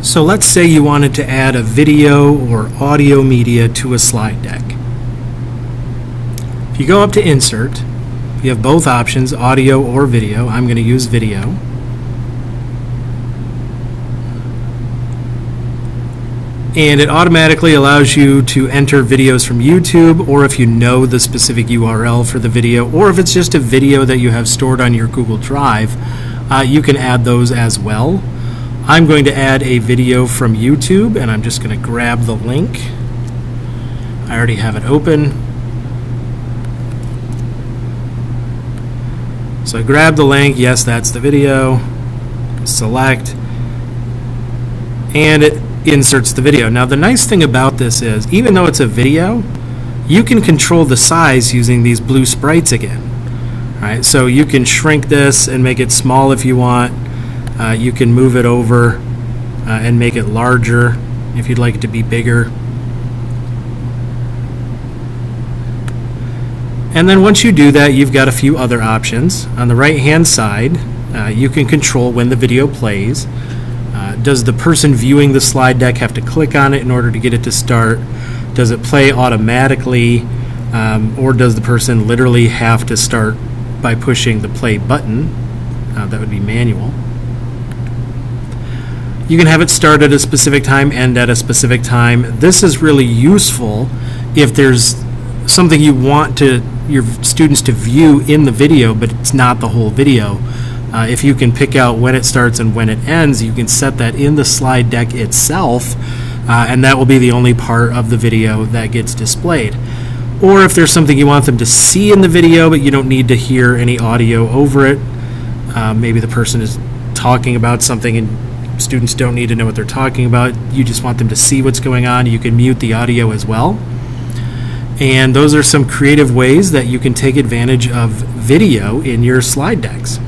So let's say you wanted to add a video or audio media to a slide deck. If you go up to Insert, you have both options, audio or video. I'm going to use video. And it automatically allows you to enter videos from YouTube, or if you know the specific URL for the video, or if it's just a video that you have stored on your Google Drive, uh, you can add those as well. I'm going to add a video from YouTube, and I'm just going to grab the link. I already have it open. So I grab the link, yes, that's the video, select, and it inserts the video. Now the nice thing about this is, even though it's a video, you can control the size using these blue sprites again. All right, so you can shrink this and make it small if you want. Uh, you can move it over uh, and make it larger if you'd like it to be bigger. And then once you do that, you've got a few other options. On the right hand side, uh, you can control when the video plays. Uh, does the person viewing the slide deck have to click on it in order to get it to start? Does it play automatically? Um, or does the person literally have to start by pushing the play button? Uh, that would be manual. You can have it start at a specific time, end at a specific time. This is really useful if there's something you want to your students to view in the video, but it's not the whole video. Uh, if you can pick out when it starts and when it ends, you can set that in the slide deck itself, uh, and that will be the only part of the video that gets displayed. Or if there's something you want them to see in the video, but you don't need to hear any audio over it, uh, maybe the person is talking about something and students don't need to know what they're talking about, you just want them to see what's going on, you can mute the audio as well. And those are some creative ways that you can take advantage of video in your slide decks.